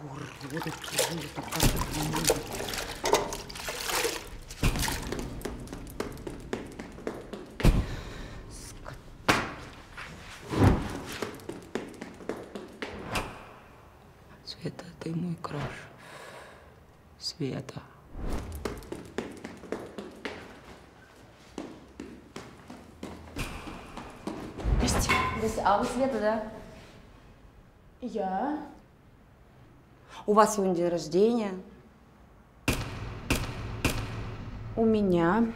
Как это? Света, ты мой краш. Света. Здрасте. А вы Света, да? Я? У вас сегодня день рождения. У меня.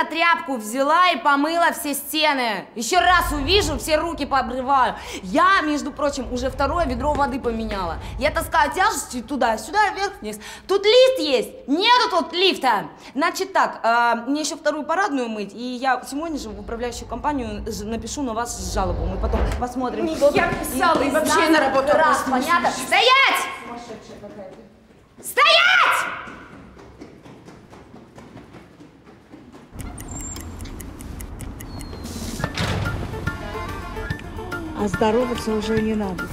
Быстро тряпку взяла и помыла все стены. Еще раз увижу, все руки пообрываю. Я, между прочим, уже второе ведро воды поменяла. Я таскаю тяжести туда, сюда, вверх, вниз. Тут лифт есть. Нету тут лифта. Значит так, э, мне еще вторую парадную мыть, и я сегодня же в управляющую компанию напишу на вас жалобу. Мы потом посмотрим. Не, кто я писала, и из вообще на работу раз, понятно? Стоять! Стоять! А здороваться уже не надо.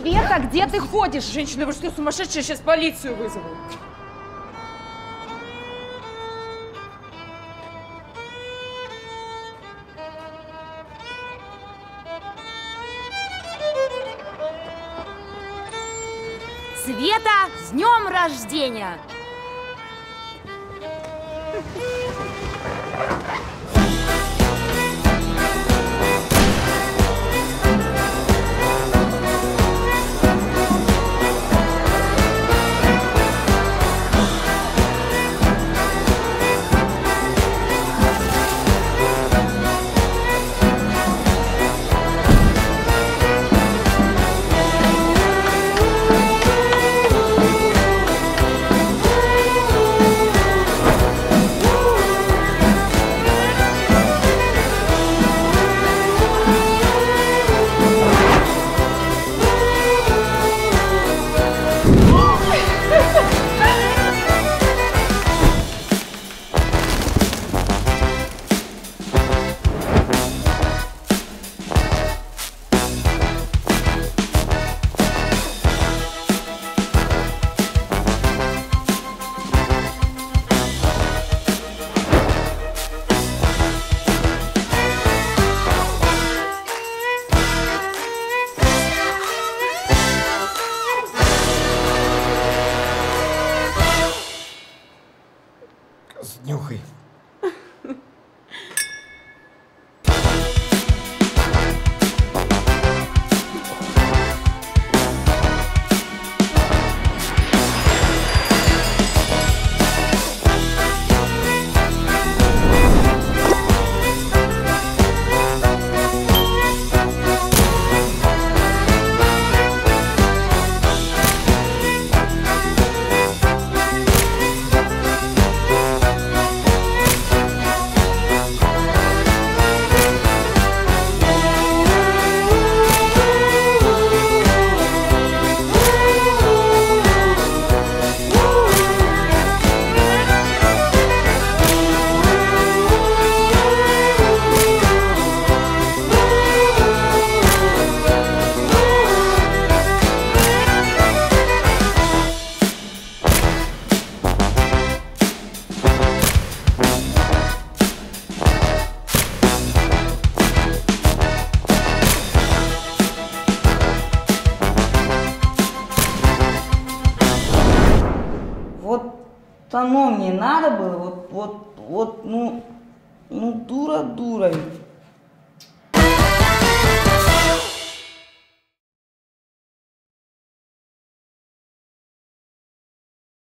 Света, где ты ходишь? Женщина, вы что, сумасшедшая? Сейчас полицию вызову. Света, с днем рождения! Оно мне надо было, вот, вот, вот, ну, ну, дура дурой.